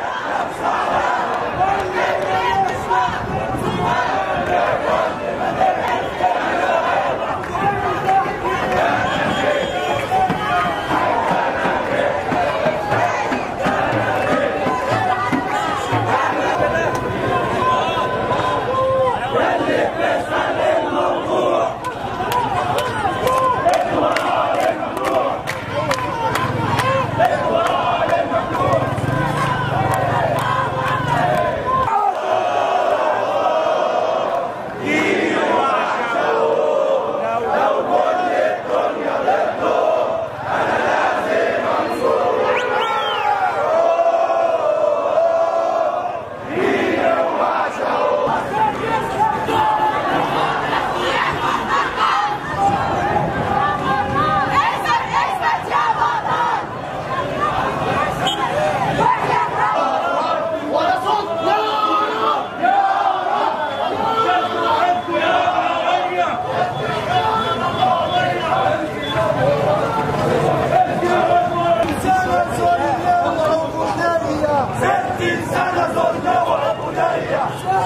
Não.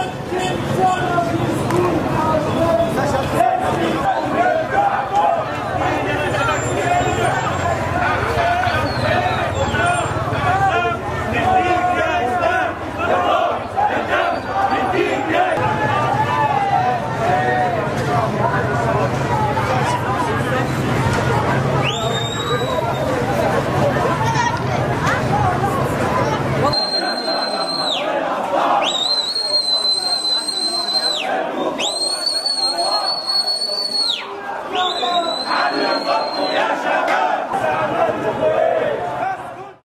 front, in front.